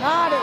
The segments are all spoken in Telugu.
Not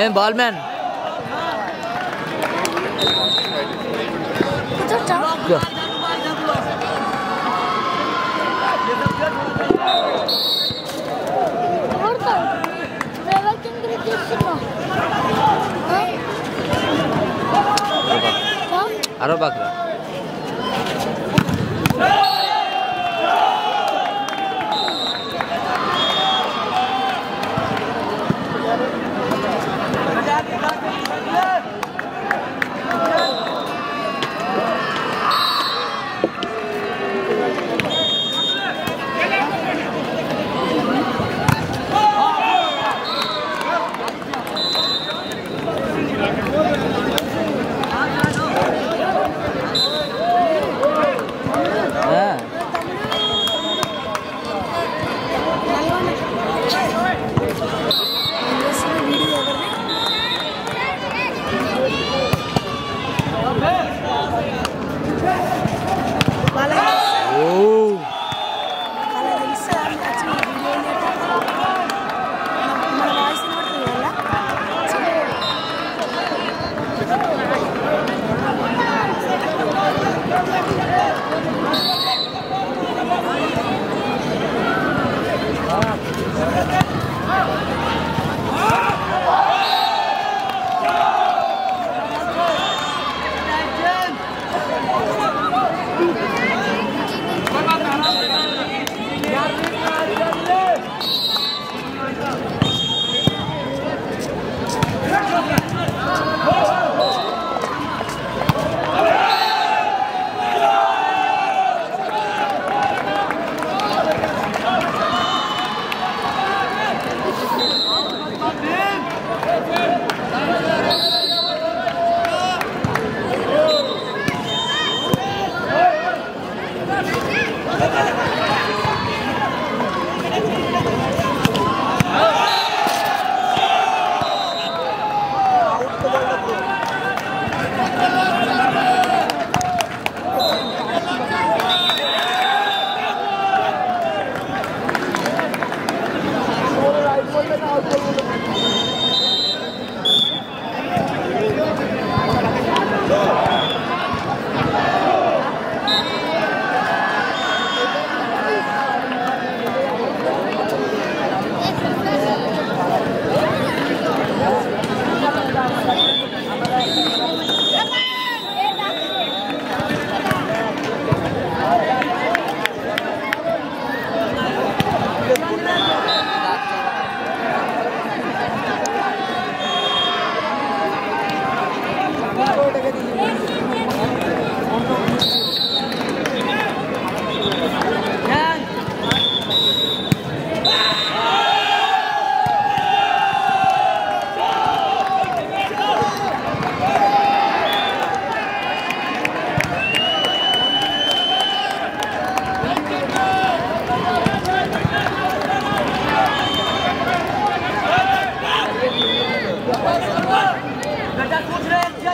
And Balman. Yeah. Araba kral.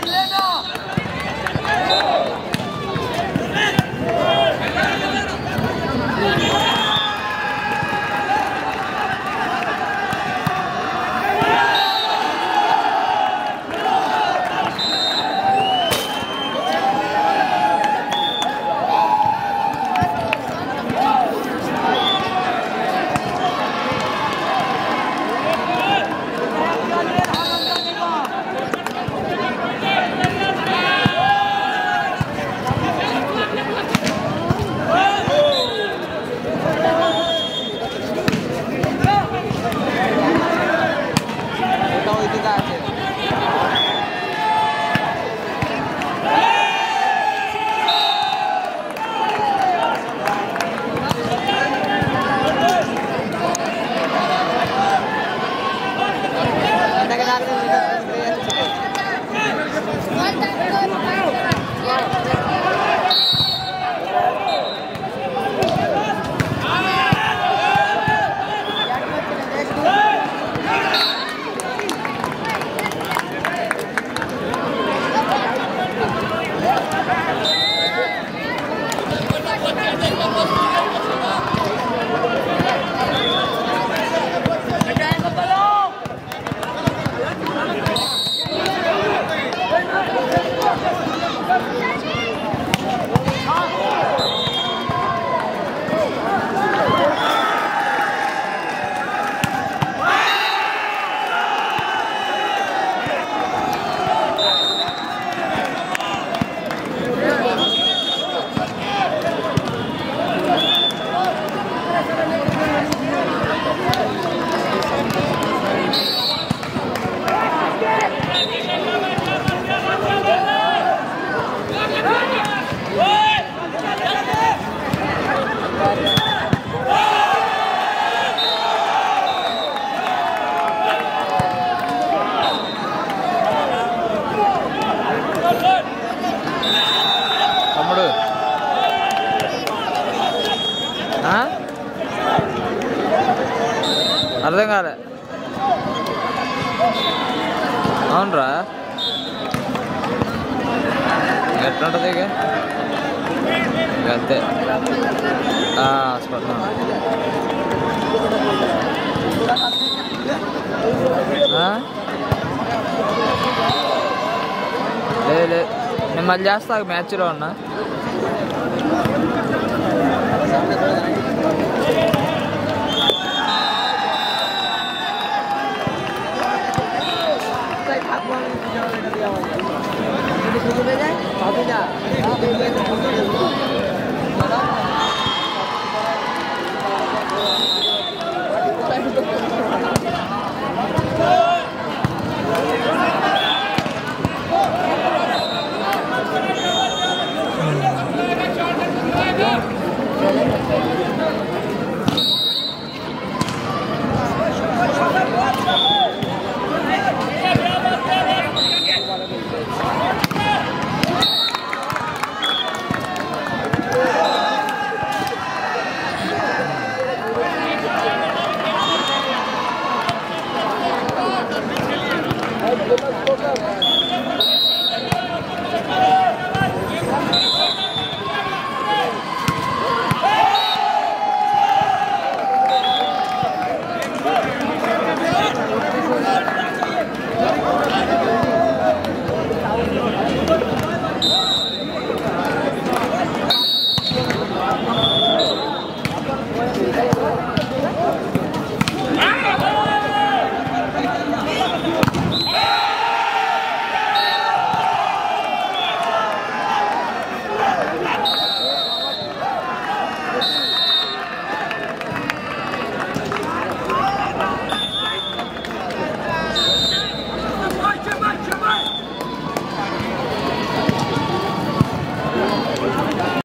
Lena! Gracias. అర్థం కాలే. అవునరా. ఎట్లుంటుంది ఇక? అంతే స్పష్టం. లేదు నేను మళ్ళీ చేస్తా మ్యాచ్లో ఉన్నా.